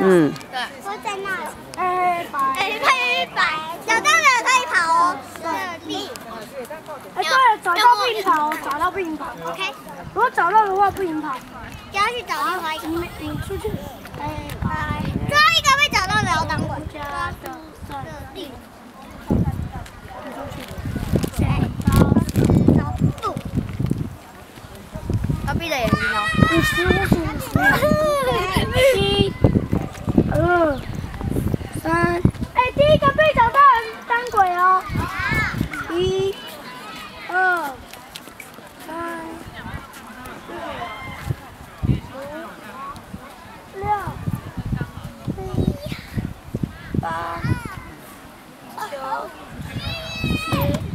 嗯，对，我在那。哎，白。哎，找到了可以跑哦。地。哎，对了，找到不赢跑，找到不赢跑。OK，如果找到的话不赢跑。要去找另外一个。你你出去。哎，拜。最后一个被找到的要当管家的设定。你出八九十